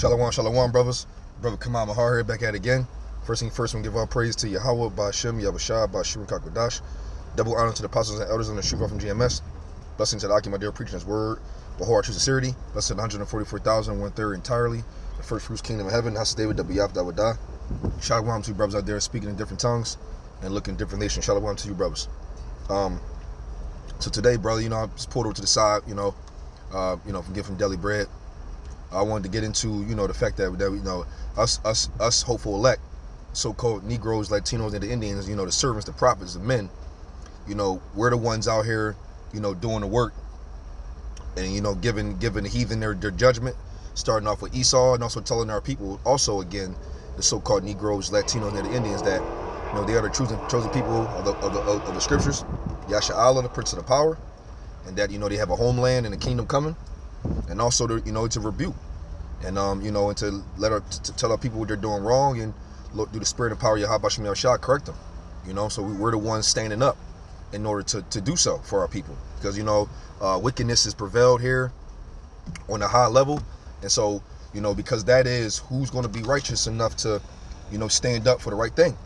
Shalom, shalom, brothers. Brother Kamal Mahar here, back at it again. First thing first, we give all praise to Yahweh, Bahasham, Yahawashi, Bahasham, Kakwadash. Double honor to the apostles and elders on the Shuvah from GMS. Blessing to the Aki, my dear preaching his word. Bahor, true sincerity. Blessed to the 144,000, one third entirely. The first fruits, kingdom of heaven. House David, Wiyaf, Dawadah. Shalom to you brothers out there speaking in different tongues and looking different nations. Shalom to you brothers. Um, so today, brother, you know, I just pulled over to the side, you know, uh, you know, from getting from deli bread. I wanted to get into, you know, the fact that, that you know, us, us, us hopeful elect, so-called Negroes, Latinos, and the Indians, you know, the servants, the prophets, the men, you know, we're the ones out here, you know, doing the work. And, you know, giving, giving the heathen their, their judgment, starting off with Esau and also telling our people also, again, the so-called Negroes, Latinos, and the Indians that, you know, they are the chosen, chosen people of the, of the, of the scriptures, Yasha Allah, the prince of the power, and that, you know, they have a homeland and a kingdom coming and also to you know to rebuke and um you know and to let her to tell our people what they're doing wrong and look through the spirit and power of Yahweh Shem Shah correct them you know. So we, we're the ones standing up in order to, to do so for our people because you know uh, wickedness has prevailed here on a high level. And so you know because that is who's going to be righteous enough to you know stand up for the right thing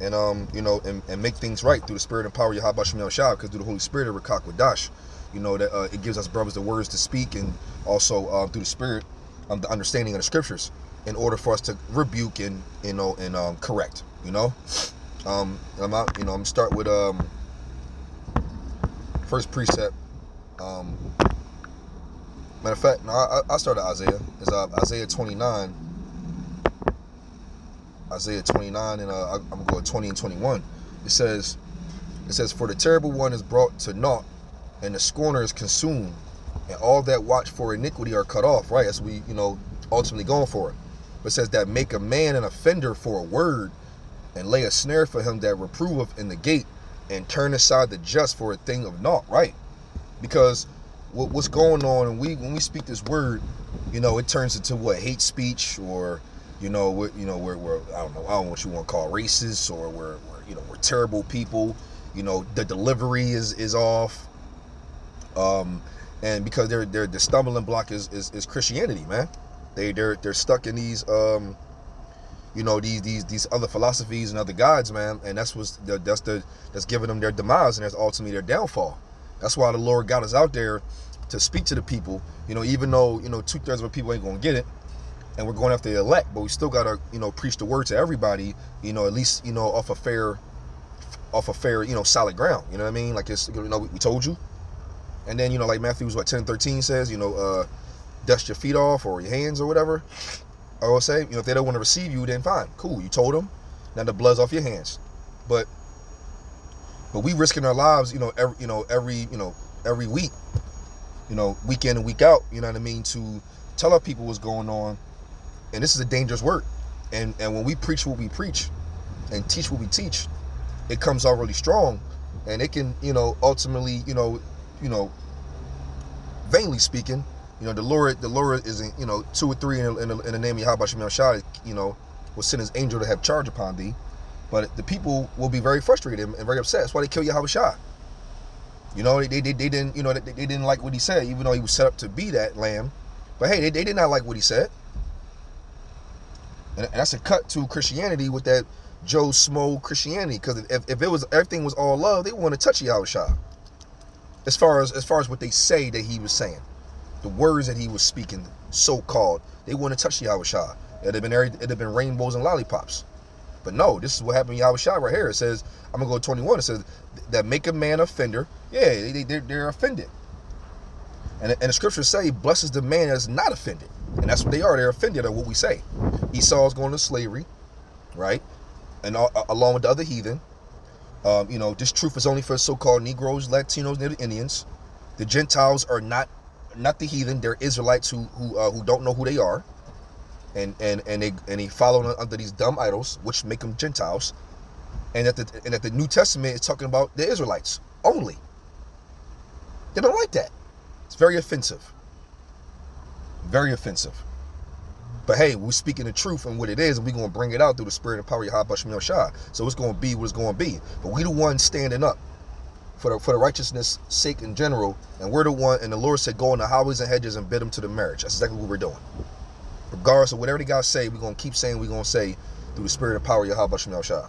and um you know and, and make things right through the spirit and power of Yahweh Shem Shah because through the Holy Spirit of Rawchaa Qadash you know that uh, it gives us brothers the words to speak and also uh, through the spirit um, the understanding of the scriptures in order for us to rebuke and you know and um, correct you know? Um, I'm out you know I'm start with um first precept um matter of fact no I, I started Isaiah. It's uh, Isaiah 29 Isaiah 29 and uh, I'm going to go 20 and 21 it says it says for the terrible one is brought to naught and the scorner is consumed, and all that watch for iniquity are cut off, right? As we, you know, ultimately going for it. But it says that make a man an offender for a word, and lay a snare for him that reproveth in the gate, and turn aside the just for a thing of naught, right? Because what, what's going on, and we when we speak this word, you know, it turns into what hate speech or you know, what you know, we're, we're I don't know, I don't know what you want to call racist or we're, we're you know we're terrible people. You know, the delivery is is off um, and because they're they're the stumbling block is, is, is Christianity, man. They they're they're stuck in these um, you know these these these other philosophies and other gods, man, and that's what's the, that's the that's giving them their demise and that's ultimately their downfall. That's why the Lord got us out there to speak to the people. You know, even though you know two thirds of the people ain't gonna get it, and we're going after the elect, but we still gotta you know preach the word to everybody. You know, at least you know off a fair off a fair you know solid ground. You know what I mean? Like it's you know we, we told you and then, you know, like Matthew's what 10 13 says, you know, uh, dust your feet off or your hands or whatever. I will say, you know, if they don't want to receive you, then fine, cool. You told them. Now the blood's off your hands. But but we risking our lives, you know, every you know, every, you know, every week, you know, week in and week out, you know what I mean, to tell our people what's going on. And this is a dangerous work. And and when we preach what we preach and teach what we teach, it comes out really strong. And it can, you know, ultimately, you know, you know, vainly speaking, you know, the Lord, the Lord is, you know, two or three in, in, in the name of Yahweh Shah, you know, will send his angel to have charge upon thee. But the people will be very frustrated and very upset. That's why they kill Yahweh. You know, they, they, they didn't, you know, they, they didn't like what he said, even though he was set up to be that lamb. But hey, they, they did not like what he said. And, and that's a cut to Christianity with that Joe Smo Christianity. Because if, if it was everything was all love, they want to touch Yahweh Shah as far as as far as what they say that he was saying, the words that he was speaking, so called, they wouldn't touch Yahweh Shah. It'd have been it'd have been rainbows and lollipops. But no, this is what happened to Yahweh Shah right here. It says, I'm gonna go to 21. It says that make a man offender. Yeah, they, they, they're offended. And, and the scriptures say, blesses the man that's not offended. And that's what they are. They're offended at what we say. Esau is going to slavery, right? And all, along with the other heathen. Um, you know, this truth is only for so-called Negroes, Latinos, and Indians. The Gentiles are not not the heathen. They're Israelites who who uh, who don't know who they are, and and and they and they follow under these dumb idols, which make them Gentiles. And that the and that the New Testament is talking about the Israelites only. They don't like that. It's very offensive. Very offensive. But hey, we're speaking the truth and what it is, and we're going to bring it out through the spirit and power of Yahweh Shah. So it's going to be what it's going to be. But we the ones standing up for the, for the righteousness sake in general. And we're the one, and the Lord said, go on the highways and hedges and bid them to the marriage. That's exactly what we're doing. Regardless of whatever they gotta say, we're gonna keep saying we're gonna say through the spirit and power of Yahweh Shah.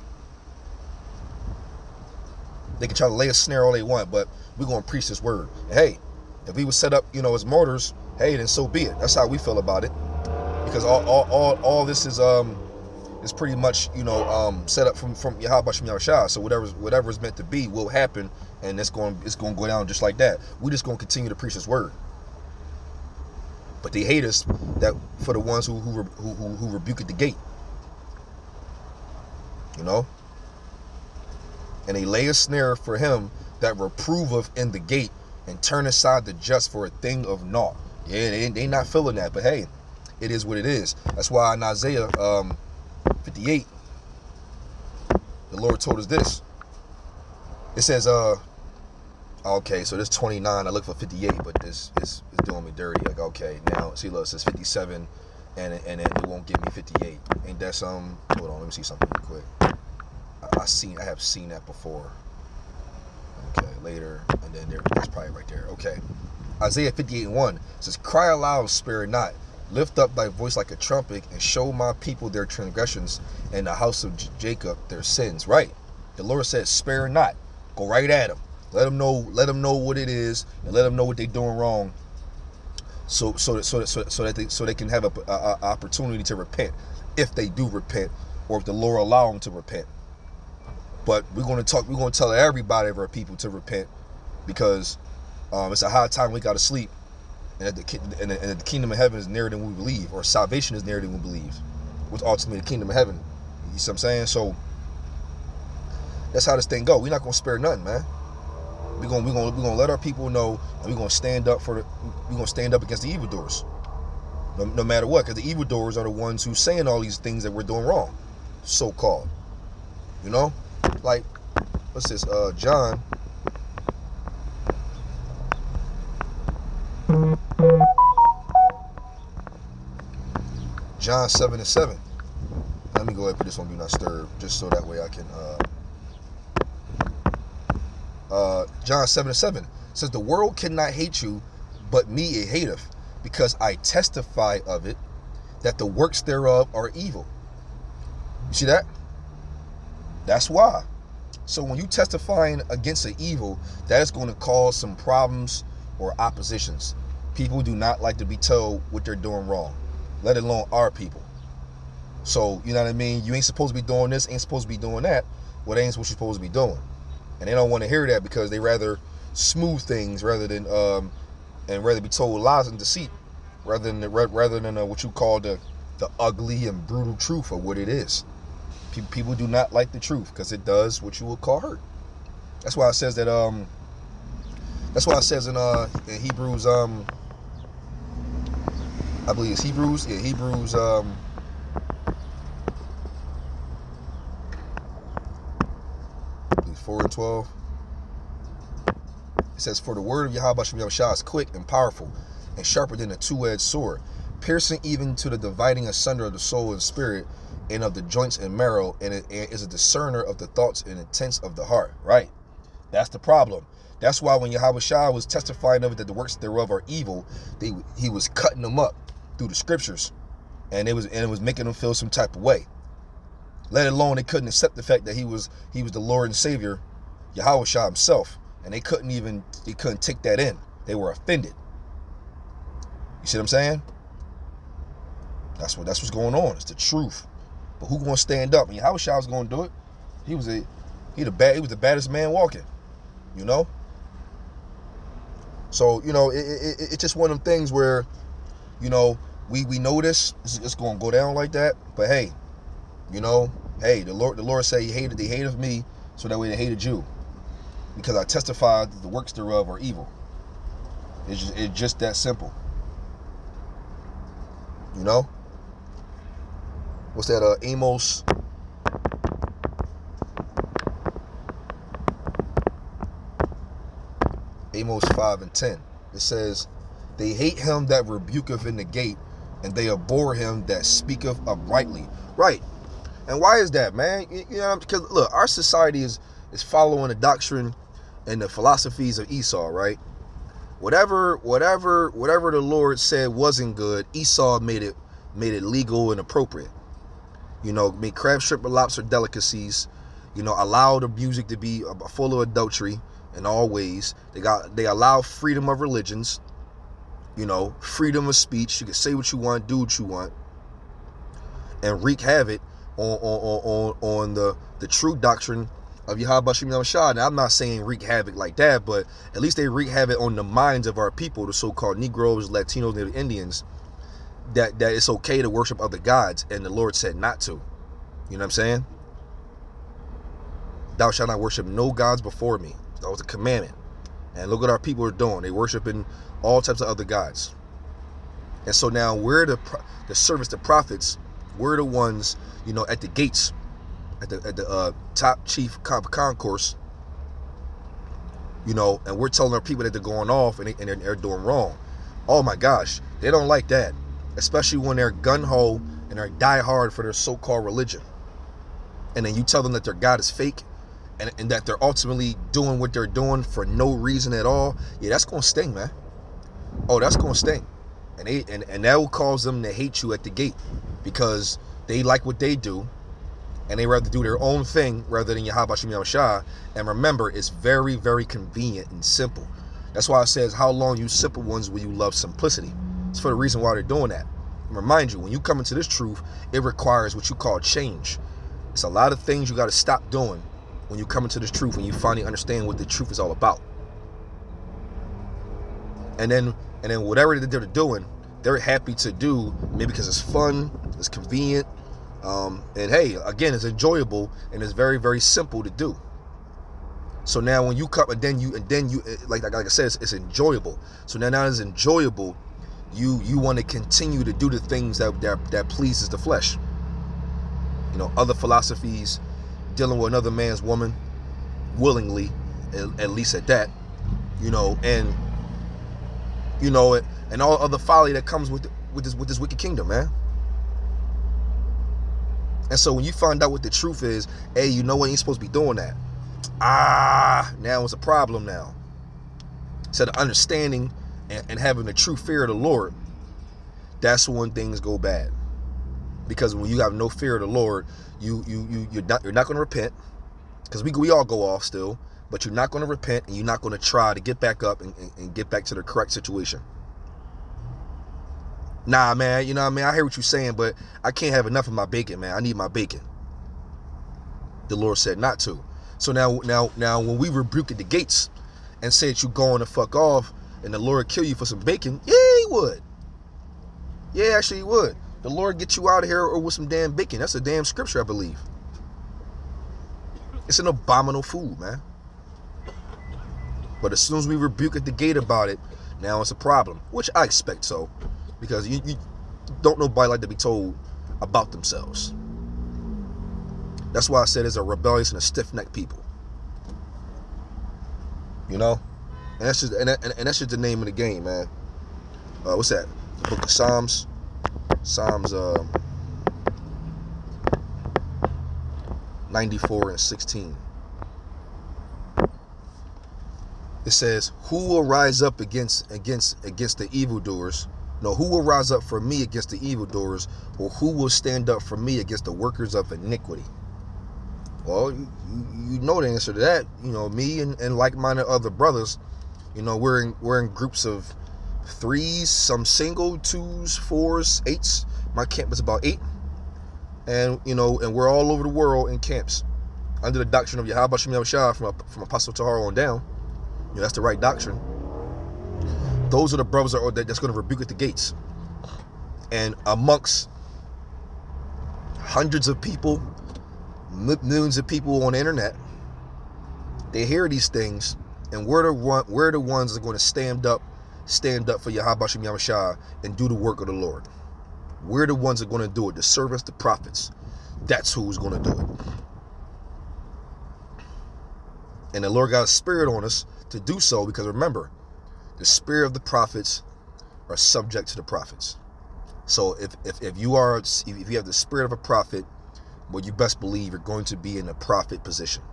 They can try to lay a snare all they want, but we're gonna preach this word. And hey, if we were set up, you know, as martyrs, hey, then so be it. That's how we feel about it. Because all all all, all this is um is pretty much, you know, um set up from from Yahweh Shem Shah. So whatever's whatever is meant to be will happen and it's going it's going to go down just like that. We just going to continue to preach His word. But they hate us that for the ones who who who, who, who rebuke at the gate. You know, and they lay a snare for him that reproveth in the gate and turn aside the just for a thing of naught. Yeah, they they not feeling that, but hey, it is what it is. That's why in Isaiah um, 58, the Lord told us this. It says, uh, Okay, so this 29, I look for 58, but this is, doing me dirty. Like, okay, now, see, look, it says 57, and, and it won't give me 58. Ain't that some, hold on, let me see something real quick. I, I seen, I have seen that before. Okay, later, and then there, it's probably right there. Okay. Isaiah 58 and 1 says, Cry aloud, spare not. Lift up thy voice like a trumpet, and show my people their transgressions, and the house of Jacob their sins. Right. The Lord says, Spare not. Go right at them let them know. Let them know what it is, and let them know what they're doing wrong. So so so so, so that they so they can have a, a, a opportunity to repent, if they do repent, or if the Lord allow them to repent. But we're going to talk. We're going to tell everybody of our people to repent, because um, it's a high time we got to sleep, and that the, and, the, and the kingdom of heaven is nearer than we believe, or salvation is nearer than we believe, which ultimately the kingdom of heaven. You see what I'm saying? So that's how this thing go. We're not gonna spare nothing, man. We're gonna we're gonna we're gonna let our people know, and we're gonna stand up for the we're gonna stand up against the evildoers, no, no matter what, because the evildoers are the ones who saying all these things that we're doing wrong, so called. You know, like what's this? Uh, John. John 7 and 7. Let me go ahead and put this on Do Not Disturb, just so that way I can uh, uh, John 7 and 7 says, The world cannot hate you, but me it hateth, because I testify of it, that the works thereof are evil. You see that? That's why. So when you testifying against the evil, that is going to cause some problems or oppositions. People do not like to be told what they're doing wrong, let alone our people. So, you know what I mean? You ain't supposed to be doing this, ain't supposed to be doing that. What ain't what you're supposed to be doing and they don't want to hear that because they rather smooth things rather than um, and rather be told lies and deceit rather than the, rather than uh, what you call the the ugly and brutal truth of what it is. People do not like the truth because it does what you would call hurt. That's why it says that um. That's why it says in uh in Hebrews um. I believe it's Hebrews. Yeah, Hebrews um. 4 and 12. It says, For the word of Yahweh Shem Shah is quick and powerful and sharper than a two-edged sword, piercing even to the dividing asunder of the soul and spirit and of the joints and marrow, and it is a discerner of the thoughts and intents of the heart. Right? That's the problem. That's why when Yahweh Shah was testifying of it that the works thereof are evil, they, he was cutting them up through the scriptures. And it was and it was making them feel some type of way. Let alone they couldn't accept the fact that he was he was the Lord and Savior, Yahweh himself. And they couldn't even they couldn't take that in. They were offended. You see what I'm saying? That's what that's what's going on. It's the truth. But who gonna stand up? Mean, Yahweh was gonna do it. He was a he the bad he was the baddest man walking. You know? So, you know, it, it, it, it's just one of them things where, you know, we we know this, it's, it's gonna go down like that. But hey, you know, hey, the Lord, the Lord said he hated, they hated me, so that way they hated you. Because I testified that the works thereof are evil. It's just, it's just that simple. You know? What's that, uh, Amos? Amos 5 and 10. It says, They hate him that rebuketh in the gate, and they abhor him that speaketh uprightly. Right. And why is that, man? You know, because look, our society is is following the doctrine and the philosophies of Esau, right? Whatever, whatever, whatever the Lord said wasn't good, Esau made it made it legal and appropriate. You know, made crab, shrimp, and lobster delicacies. You know, allow the music to be full of adultery in all ways. They got they allow freedom of religions. You know, freedom of speech. You can say what you want, do what you want, and wreak havoc on on on on the the true doctrine of Yahweh Shem Shah. Now I'm not saying wreak havoc like that, but at least they wreak havoc on the minds of our people, the so-called Negroes, Latinos, Native Indians, that that it's okay to worship other gods, and the Lord said not to. You know what I'm saying? Thou shalt not worship no gods before me. That was a commandment. And look what our people are doing. They worshiping all types of other gods. And so now we're the the service, the prophets, we're the ones, you know, at the gates, at the at the uh, top chief concourse, you know, and we're telling our people that they're going off and, they, and they're, doing wrong. Oh my gosh, they don't like that, especially when they're gun ho and they're die hard for their so-called religion. And then you tell them that their God is fake and, and that they're ultimately doing what they're doing for no reason at all. Yeah, that's gonna sting, man. Oh, that's gonna sting. And they and, and that will cause them to hate you at the gate because they like what they do and they rather do their own thing rather than Yahweh Shem Shah. And remember, it's very, very convenient and simple. That's why it says, How long you simple ones will you love simplicity? It's for the reason why they're doing that. And remind you, when you come into this truth, it requires what you call change. It's a lot of things you got to stop doing when you come into this truth, when you finally understand what the truth is all about. And then, and then whatever they're doing, they're happy to do, maybe because it's fun, it's convenient, um, and hey, again, it's enjoyable and it's very, very simple to do. So now when you come and then you and then you like like I said, it's, it's enjoyable. So now now it's enjoyable. You you want to continue to do the things that, that that pleases the flesh. You know, other philosophies dealing with another man's woman willingly, at, at least at that. You know, and you know, it, and all other folly that comes with with this with this wicked kingdom, man. And so when you find out what the truth is, hey, you know what? You're supposed to be doing that. Ah, now it's a problem now. Instead of understanding and, and having the true fear of the Lord, that's when things go bad. Because when you have no fear of the Lord, you you you you're not you're not going to repent. Because we we all go off still, but you're not going to repent and you're not going to try to get back up and, and, and get back to the correct situation nah, man, you know what I mean? I hear what you're saying, but I can't have enough of my bacon, man. I need my bacon. The Lord said not to. So now, now, now, when we rebuke at the gates and say that you're going to fuck off and the Lord kill you for some bacon, yeah, he would. Yeah, actually, he would. The Lord get you out of here or with some damn bacon. That's a damn scripture, I believe. It's an abominable food, man. But as soon as we rebuke at the gate about it, now it's a problem, which I expect so because you, you don't nobody like to be told about themselves. That's why I said it's a rebellious and a stiff-necked people. You know, and that's just and, that, and, that's just the name of the game, man. Uh, what's that? The Book of Psalms. Psalms uh, 94 and 16. It says, "Who will rise up against against against the evildoers?" No, who will rise up for me against the evildoers, or who will stand up for me against the workers of iniquity? Well, you, you know the answer to that. You know, me and, and like-minded other brothers, you know, we're in we're in groups of threes, some single, twos, fours, eights. My camp is about eight. And you know, and we're all over the world in camps under the doctrine of Yahweh Shem Shah from, from Apostle Tahar on down. You know, that's the right doctrine those are the brothers that that's going to rebuke at the gates. And amongst hundreds of people, millions of people on the internet, they hear these things, and we're the one, we're the ones that are going to stand up, stand up for Yahweh Shem Yamashah and do the work of the Lord. We're the ones that are going to do it. The servants, the prophets. That's who's going to do it. And the Lord got a spirit on us to do so because remember, the spirit of the prophets are subject to the prophets. So if, if, if you are if you have the spirit of a prophet, well, you best believe you're going to be in a prophet position.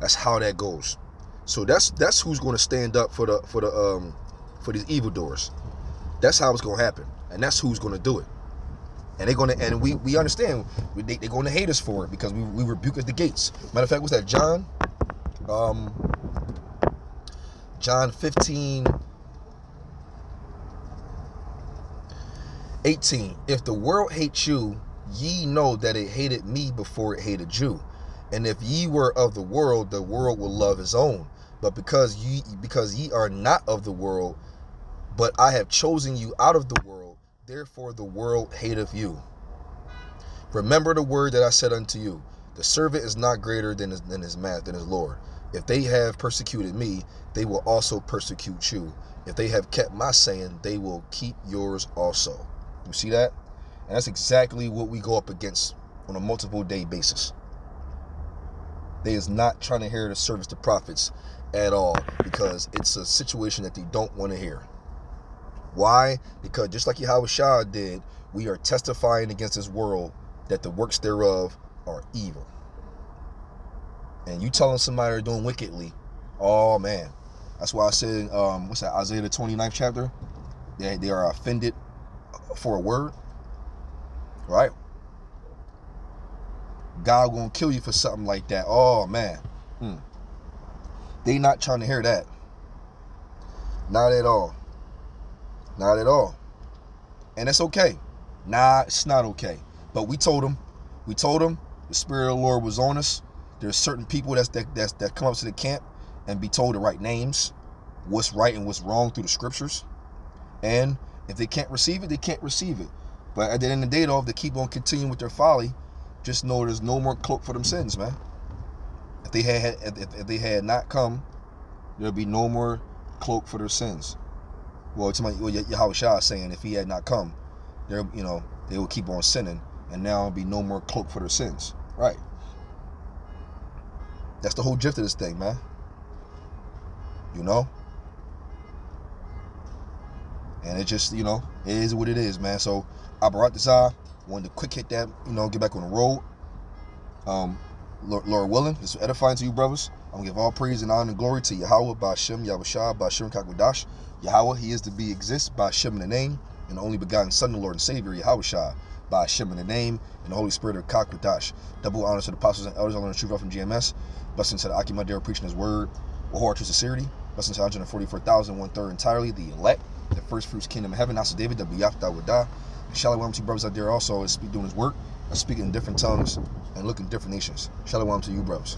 That's how that goes. So that's that's who's going to stand up for the for the um for these evildoers. That's how it's gonna happen, and that's who's gonna do it. And they're gonna and we we understand they, they're gonna hate us for it because we, we rebuke at the gates. Matter of fact, what's that? John, um, John 15. 18 if the world hates you ye know that it hated me before it hated you and if ye were of the world the world will love his own but because ye because ye are not of the world but i have chosen you out of the world therefore the world hateth you. Remember the word that i said unto you the servant is not greater than his, than his master than his lord. If they have persecuted me they will also persecute you. If they have kept my saying they will keep yours also. You see that? And that's exactly what we go up against on a multiple day basis. They is not trying to hear the service to prophets at all because it's a situation that they don't want to hear. Why? Because just like Yahweh Shah did, we are testifying against this world that the works thereof are evil. And you telling somebody they're doing wickedly, oh man. That's why I said, um, what's that, Isaiah the 29th chapter? They, they are offended for a word, right? God gonna kill you for something like that. Oh man, hmm. They not trying to hear that. Not at all. Not at all. And it's okay. Nah, it's not okay. But we told them, we told them the spirit of the Lord was on us. There's certain people that's that that's, that come up to the camp and be told the right names, what's right and what's wrong through the scriptures, and if they can't receive it, they can't receive it. But at the end of the day, though, if they keep on continuing with their folly, just know there's no more cloak for them sins, man. If they had if, if they had not come, there'll be no more cloak for their sins. Well, it's my well, Yahweh Shah is saying if he had not come, there you know they will keep on sinning, and now there'll be no more cloak for their sins. Right. That's the whole drift of this thing, man. You know. And it just, you know, it is what it is, man. So I brought this eye. Wanted to quick hit that, you know, get back on the road. Um, Lord, Lord willing, this it's edifying to you, brothers. I'm gonna give all praise and honor and glory to Yahweh, Bahasham, Yahawashi, Bahasham, Kakwadash. Yahweh, he is to be exist, by Shem in the name, and the only begotten Son, the Lord and Savior, Yahawashi, by Shem in the name, and the Holy Spirit of Kakwadash. Double honor to the apostles and elders, I learned the truth from GMS. Blessings to the Akimadera preaching his word, with to sincerity. Blessings to 144,000, one third entirely, the elect the first fruits kingdom of heaven. That's David, the Biyafta would die. Shalom to brothers out there also is doing his work, speaking in different tongues and looking different nations. Shalom to you, brothers.